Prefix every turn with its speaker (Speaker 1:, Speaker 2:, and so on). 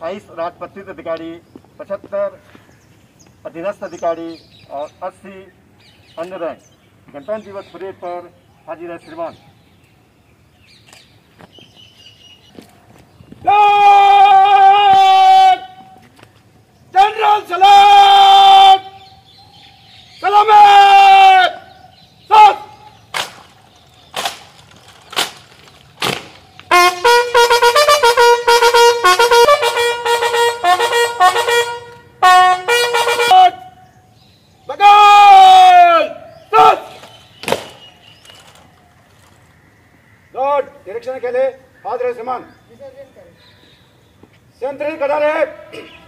Speaker 1: अट्ठाईस राजपत्रित अधिकारी, पचहत्तर अधीनस्थ अधिकारी और अस्सी अन्य रैंक। गणतंत्र दिवस परेड पर हाजिर है श्रीमान।
Speaker 2: लॉर्ड डायरेक्शन के लिए हाजिर है समान संतरी कदा रहे